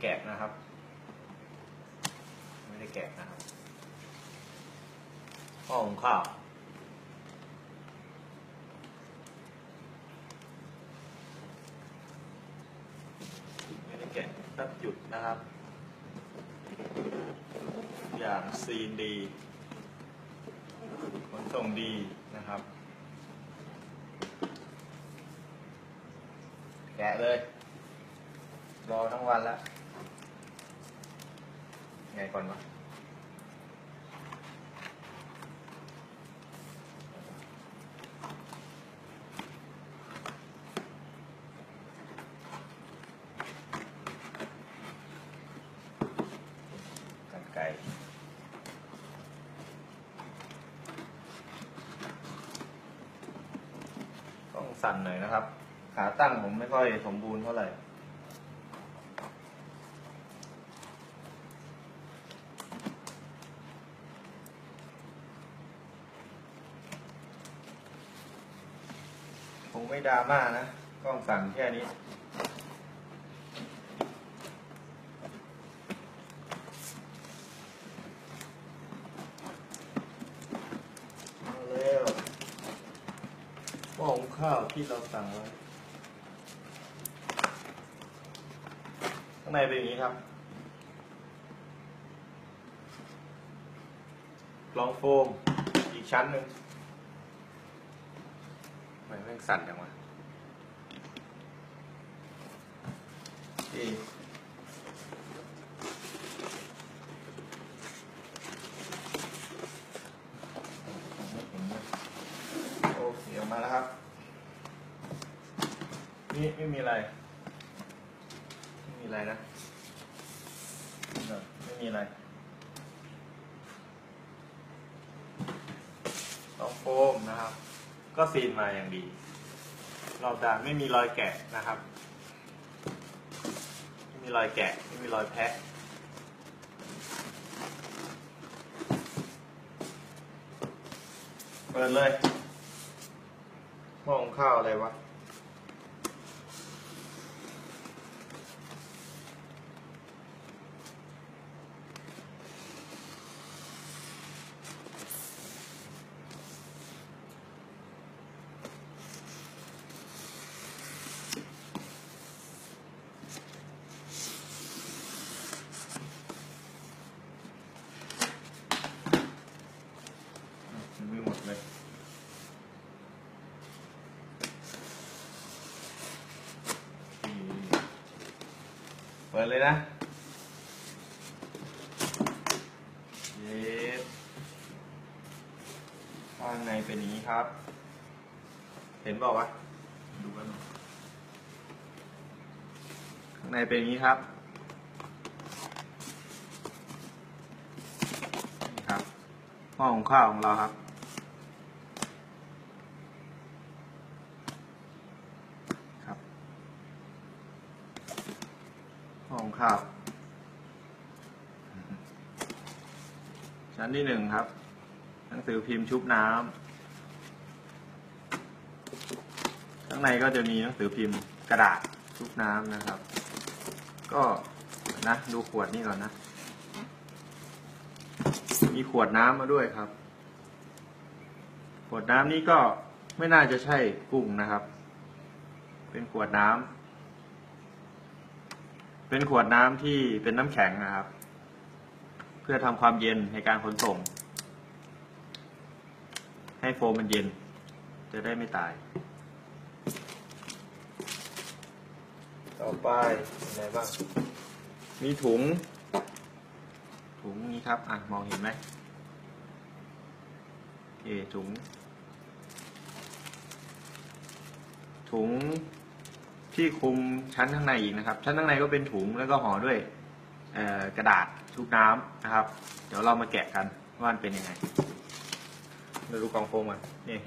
แกะนะครับ ไม่ได้แกะนะครับห้องข้าวไม่ได้แกะตัดหยุดนะครับ อย่างซีนดีขนส่งดีนะครับ แกะเลย รอทั้งวันแล้ว ไงก่อนวะกันไก่ต้องสั่นหน่อยนะครับ ขาตั้งผมไม่ค่อยสมบูรณ์เท่าไหร่ คงไม่ดราม่านะ กล้องสั่นแค่นี้ มาแล้วหม้อหุงข้าวที่เราสั่งไว้ข้างในเป็นอย่างนี้ครับกล่องโฟมอีกชั้นหนึ่ง ไมแม่งสั่นจังวะดีโอเคออกมาแล้วครับ นี่ไม่มีอะไร ไม่มีอะไรนะเออไม่มีอะไรต้องโฟมนะครับ ก็ซีนมาอย่างดีรอบด้านไม่มีรอยแกะนะครับ ไม่มีรอยแกะ ไม่มีรอยแพะเปิดเลยมองข้าวอะไรวะ เปิดเลยนะเย็ข้างในเป็นอย่างนี้ครับ เห็นบอกว่าดูกันข้างในเป็นอย่างนี้ครับนี่ครับหม้อของข้าวของเราครับหม้อ ของข้าว ชั้นที่หนึ่งครับ หนังสือพิมพ์ชุบน้ำข้างในก็จะมีหนังสือพิมพ์กระดาษชุบน้ำนะครับ ก็นะดูขวดนี่ก่อนนะ มีขวดน้ำมาด้วยครับ ขวดน้ำนี้ก็ไม่น่าจะใช่กุ้งนะครับ เป็นขวดน้ำ เป็นขวดน้ำที่เป็นน้ำแข็งนะครับ เพื่อทำความเย็นในการขนส่ง ให้โฟมมันเย็น จะได้ไม่ตาย ต่อไปอะไรบ้างมีถุง ถุงนี้ครับ อะ มองเห็นไหมโอเคถุง ถุง ที่คลุมชั้นข้างในอีกนะครับ ชั้นข้างในก็เป็นถุงแล้วก็ห่อด้วยกระดาษชุบน้ำนะครับ เดี๋ยวเรามาแกะกันว่ามันเป็นยังไงเราดูกล่องโฟมกันนี่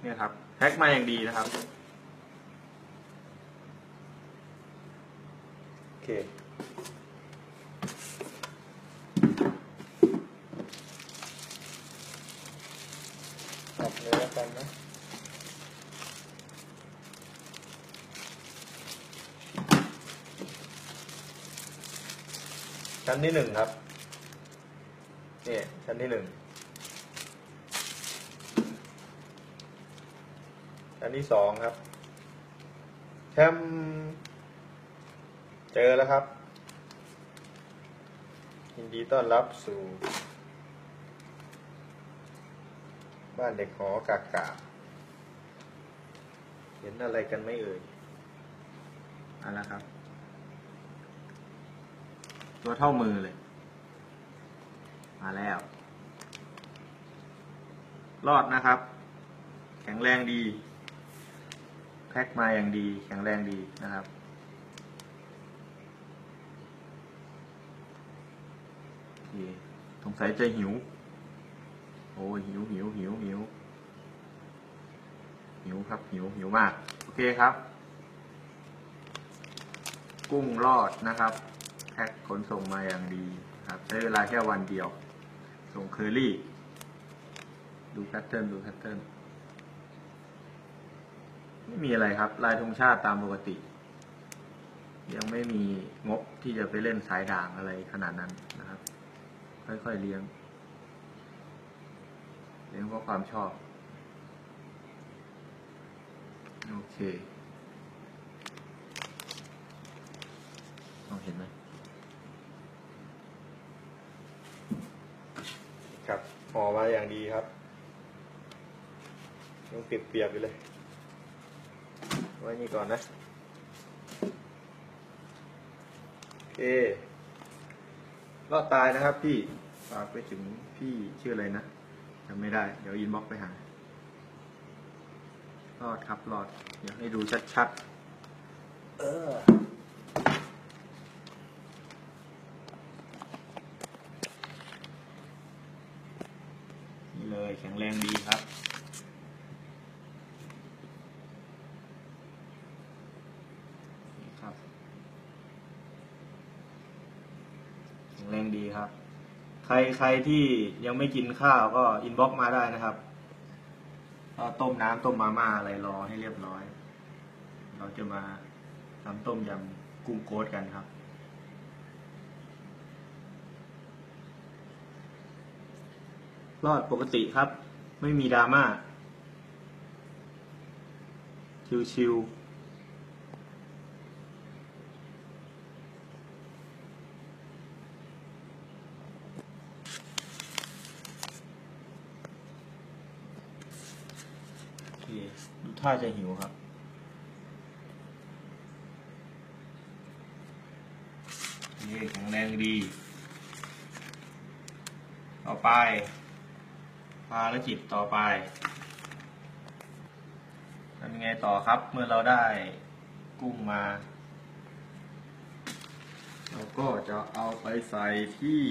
เนี่ยครับแพ็คมาอย่างดีนะครับโอเค จับเลยแล้วกันนะ โชั้นที่หนึ่งครับนี่ชั้นที่หนึ่งชั้นที่สองครับแชมเจอแล้วครับยินดีต้อนรับสู่ บ้านเด็กหอกากาเห็นอะไรกันไม่เอ่ยอันละครับ ตัวเท่ามือเลย มาแล้ว รอดนะครับ แข็งแรงดี แพ็คมาอย่างดี แข็งแรงดีนะครับ สงสัยจะหิว โอ้หิวหิวหิวหิวหิวครับหิวหิวมาก โอเคครับ กุ้งรอดนะครับ พ็คขนส่งมาอย่างดีครับใช้เวลาแค่วันเดียว ส่งเคอรี่ ดู pattern ดู pattern ไม่มีอะไรครับ ลายธงชาติตามปกติ ยังไม่มีงบที่จะไปเล่นสายด่างอะไรขนาดนั้นนะครับ ค่อยๆเลี้ยง เลี้ยงเพราะความชอบ โอเคมองเห็นไหม ครับ ห่อมาอย่างดีครับต้องเปียกๆไปเลย ไว้นี่ก่อนนะ โอเครอดตายนะครับพี่ฝากไปถึงพี่ชื่ออะไรนะจำไม่ได้ เดี๋ยวอินบ็อกไปหา รอดครับรอดเดี๋ยวให้ดูชัดๆ เออ นี่เลย แข็งแรงดีครับ นี่ครับ แข็งแรงดีครับ ใครใครที่ยังไม่กินข้าวก็อินบ็อกมาได้นะครับก็ต้มน้ำต้มมาม่าอะไรรอให้เรียบร้อย เราจะมาทำต้มยำกุ้งโกดกันครับ รอดปกติครับ ไม่มีดราม่า ชิวๆดูท่าจะหิวครับ นี่แข็งแรงดี ต่อไป ภารกิจต่อไปทำยังไงต่อครับ เมื่อเราได้กุ้งมา เราก็จะเอาไปใส่ที่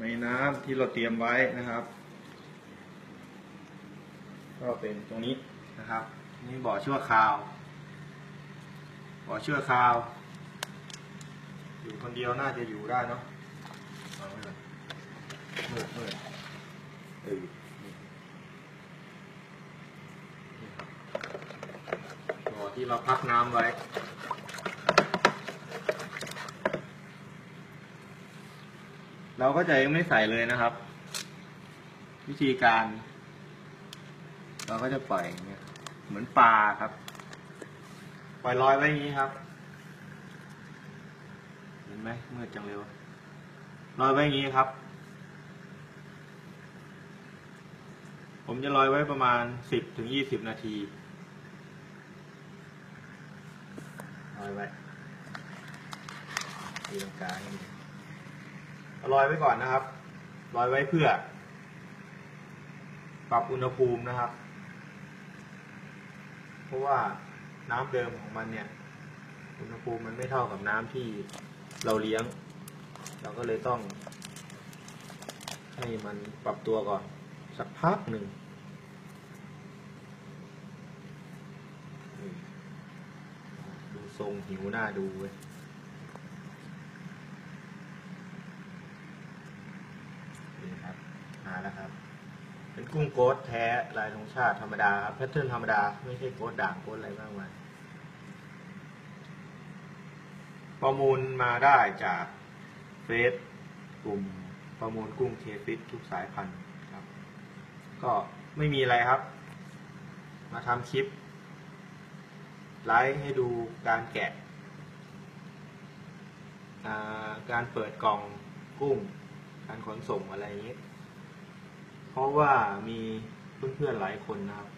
ในน้ำที่เราเตรียมไว้นะครับ ก็เป็นตรงนี้นะครับ นี่บ่อชั่วคราว บ่อชั่วคราว อยู่คนเดียวน่าจะอยู่ได้เนาะวาไว้ก่อน มืดมืดเออนี่นี่ครับบ่อที่เราพักน้ำไว้เราก็จะยังไม่ใส่เลยนะครับ วิธีการ เราก็จะปล่อยอย่างเงี้ยเหมือนปลาครับ ปล่อยลอยไว้อย่างนี้ครับ เห็นไหมมืดจังเลยวลอยไว้อย่างนี้ครับ ผมจะลอยไว้ประมาณสิบถึงยี่สิบนาทีลอยไว้ตีลังกาให้ดีเอาลอยไว้ก่อนนะครับ ลอยไว้เพื่อ ปรับอุณหภูมินะครับ เพราะว่าน้ำเดิมของมันเนี่ย อุณหภูมิมันไม่เท่ากับน้ำที่เราเลี้ยง เราก็เลยต้อง ให้มันปรับตัวก่อน สักพักหนึ่งดูทรงหิวหน้าดูเว้ยนี่ครับมาแล้วครับ เป็นกุ้งโกดแท้ลายธงชาติธรรมดาครับแพทเทิร์นธรรมดา ไม่ใช่โกดด่างโกดอะไรมากมายประมูลมาได้จากเฟซกลุ่มประมูลกุ้งเคฟิตทุกสายพันธุ์ ก็ไม่มีอะไรครับ มาทำคลิป ไลฟ์ให้ดูการแกะาการเปิดกล่องกุ้ง การขนส่งอะไรอย่างนี้ เพราะว่ามีเพื่อนๆหลายคนนะครับ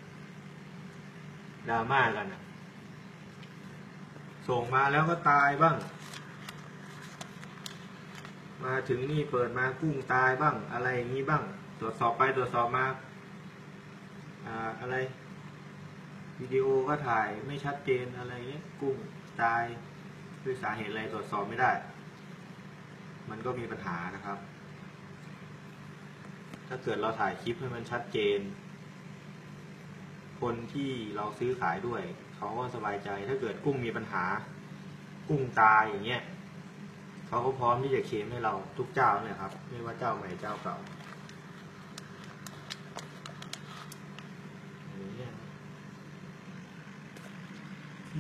ดราม่ากันอะส่งมาแล้วก็ตายบ้าง มาถึงนี่เปิดมากุ้งตายบ้าง อะไรอย่างนี้บ้าง ตรวจสอบไปตรวจสอบมา อะไรวิดีโอก็ถ่ายไม่ชัดเจนอะไรเงี้ยกุ้งตายด้วยสาเหตุอะไรตรวจสอบไม่ได้ มันก็มีปัญหานะครับ ถ้าเกิดเราถ่ายคลิปให้มันชัดเจน คนที่เราซื้อขายด้วย เขาก็สบายใจ ถ้าเกิดกุ้งมีปัญหา กุ้งตายอย่างเงี้ยเขาก็พร้อมที่จะเคลมให้เราทุกเจ้าเนี่ยครับ ไม่ว่าเจ้าใหม่เจ้าเก่าอย่างเงี้ยโอเค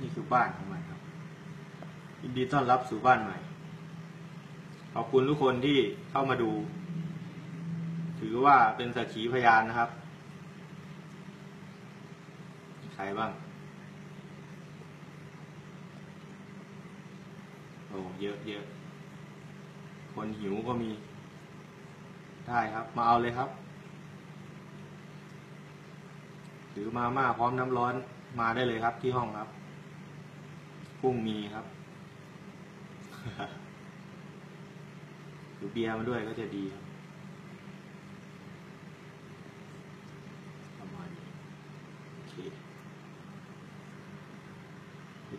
นี่คือบ้านของมันครับ ยิน ดีต้อนรับสู่บ้านใหม่ ขอบคุณทุกคนที่เข้ามาดู ถือว่าเป็นสักขีพยานนะครับ ใครบ้าง โอ้เยอะเยอะ คนหิวก็มี ได้ครับ มาเอาเลยครับ ถือมาม่าพร้อมน้ำร้อนมาได้เลยครับที่ห้องครับกุ้งมีครับ หรือเบียร์มาด้วยก็จะดีครับประมาณนี้โอเค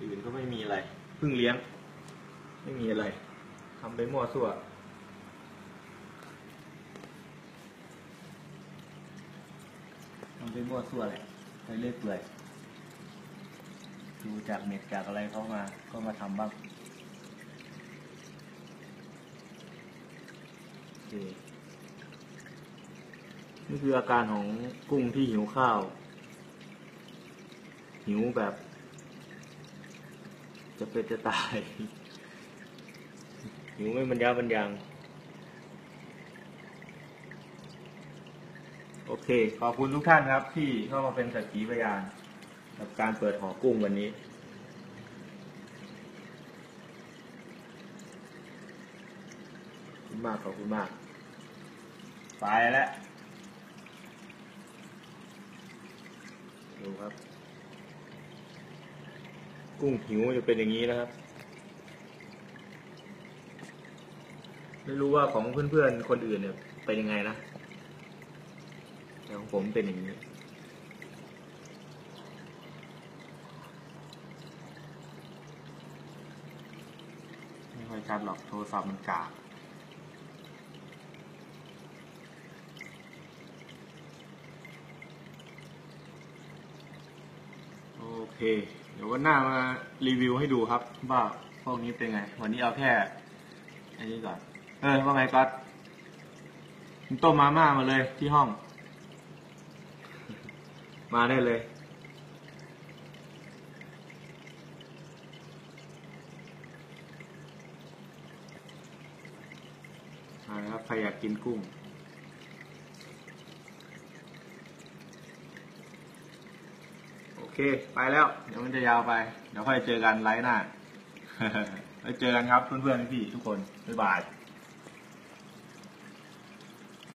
อื่นก็ไม่มีอะไรเพิ่งเลี้ยง ไม่มีอะไรทำไปมั่วซั่วทำไปมั่วซั่วแหละไปเรื่อยเปื่อยดูจากเน็ตจากอะไรเข้ามา ก็มาทำบ้าง โอเค นี่คืออาการของกุ้งที่หิวข้าว หิวแบบ จะเป็นจะตาย หิวไม่บรรยาบรรยัง โอเค ขอบคุณทุกท่านครับ ที่เข้ามาเป็นสักขีพยาน กับการเปิดหอกุ้งวันนี้ขอบคุณมากขอบคุณมาก ไปแล้ว ดูครับ กุ้งหิวจะเป็นอย่างนี้นะครับ ไม่รู้ว่าของเพื่อนๆ คนอื่นเนี่ยเป็นยังไงนะ แต่ของผมเป็นอย่างนี้ไม่ค่อยชัดหรอกโทรศัพท์มันกาก โอ เคเดี๋ยววันหน้ามารีวิวให้ดูครับ ว่าพวกนี้เป็นไง วันนี้เอาแค่ อันนี้ก่อน เออว่าไงก๊อตต้มมาม่ามาเลยที่ห้อง มาได้เลย มาครับใครอยากกินกุ้ง โอ เค ไปแล้ว เดี๋ยวมันจะยาวไป เดี๋ยวค่อยเจอกันไลฟ์หน้าไว้เจอกันครับเพื่อนๆพี่ๆทุกคน บ๊ายบาย